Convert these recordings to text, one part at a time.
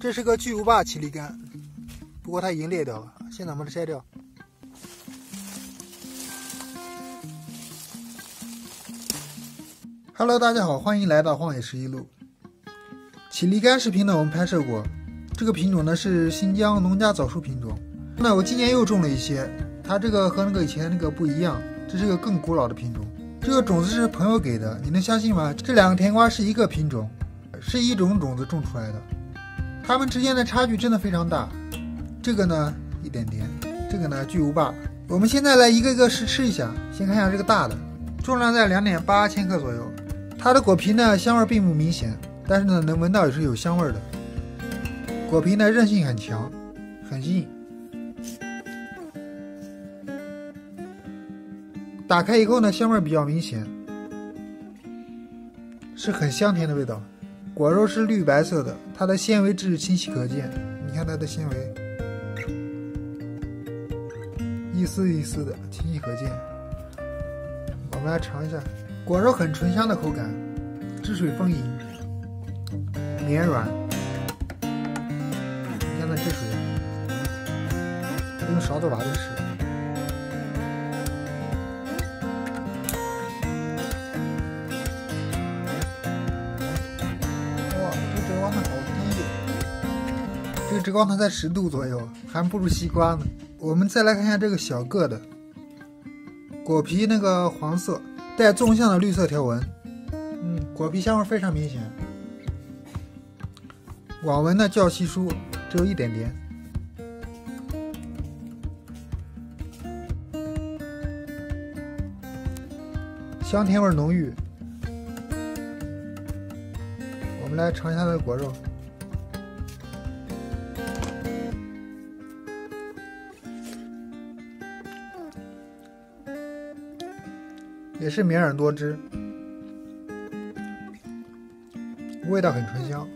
这是个巨无霸奇力柑，不过它已经裂掉了，现在我们摘掉。Hello，大家好，欢迎来到荒野十一路。奇力柑视频呢，我们拍摄过，这个品种呢是新疆农家枣树品种。那我今年又种了一些，它这个和那个以前那个不一样，这是个更古老的品种。这个种子是朋友给的，你能相信吗？这两个甜瓜是一个品种，是一种种子种出来的，它们之间的差距真的非常大。这个呢一点点，这个呢巨无霸。我们现在来一个一个试吃一下，先看一下这个大的，重量在两点八千克左右。它的果皮呢香味并不明显，但是呢能闻到也是有香味的。果皮呢韧性很强，很硬。打开以后呢香味比较明显，是很香甜的味道。果肉是绿白色的，它的纤维质清晰可见。你看它的纤维，一丝一丝的，清晰可见。我们来尝一下。果肉很醇香的口感，汁水丰盈，绵软。你看那汁水，用勺子挖着吃。这个蔗糖在十度左右，还不如西瓜呢。我们再来看一下这个小个的，果皮那个黄色。带纵向的绿色条纹，嗯，果皮香味非常明显。网纹呢较稀疏，只有一点点。香甜味浓郁。我们来尝一下它的果肉。也是绵软多汁，味道很醇香，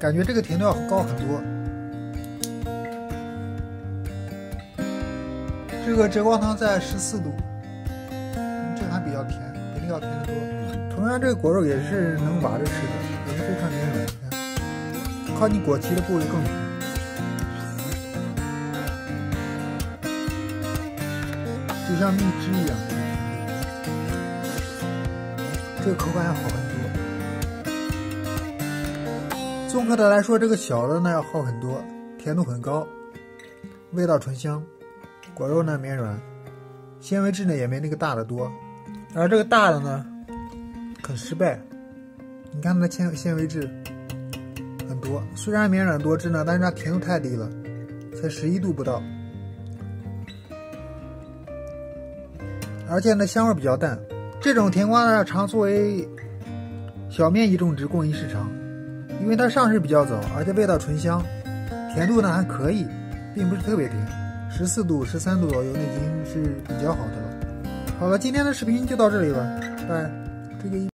感觉这个甜度要高很多。这个折光糖在十四度，这还比较甜，比那个要甜得多。同样，这个果肉也是能挖着吃的，也是非常绵软。你看，靠近果皮的部位更甜。就像蜜汁一样，这个口感要好很多。综合的来说，这个小的呢要好很多，甜度很高，味道醇香，果肉呢绵软，纤维质呢也没那个大的多。而这个大的呢，很失败。你看它的纤纤维质很多，虽然绵软多汁呢，但是它甜度太低了，才十一度不到。而且呢，香味比较淡。这种甜瓜呢，常作为小面积种植，供应市场。因为它上市比较早，而且味道醇香，甜度呢还可以，并不是特别甜，十四度、十三度左右，那已经是比较好的了。好了，今天的视频就到这里了，拜。这个。